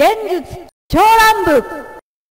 現実超乱舞